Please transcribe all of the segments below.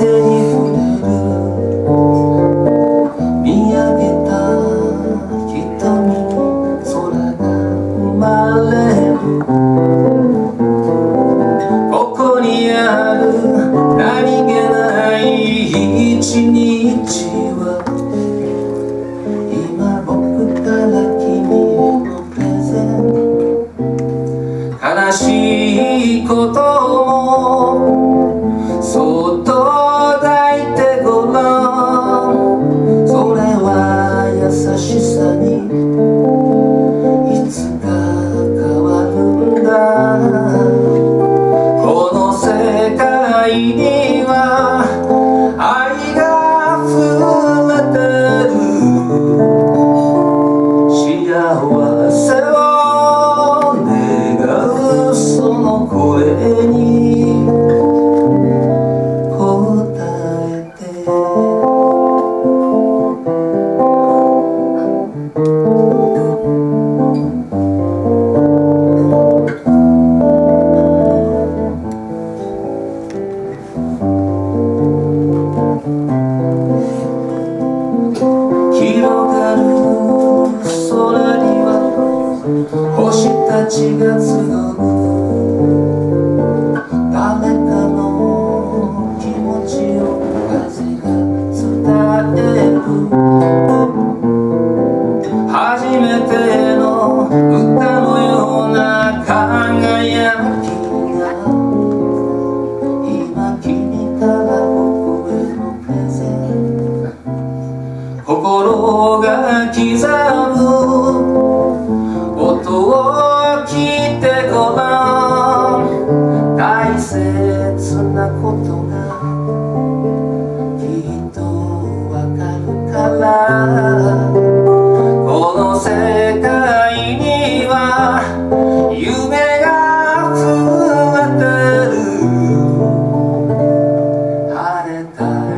手にこともそっと抱いてごらん。それは優しさにいつか変わるんだ。この世界に広がる空には星たちが集う。初めての歌のような輝きが今君から僕へのプレゼン心が刻む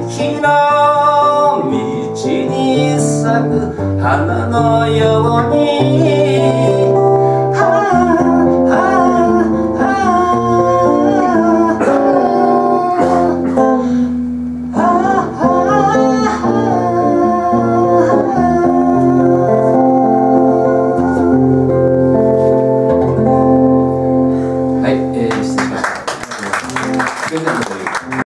日の道に咲く花のように